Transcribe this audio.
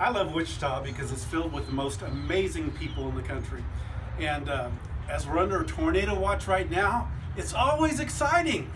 I love Wichita because it's filled with the most amazing people in the country. And uh, as we're under a tornado watch right now, it's always exciting.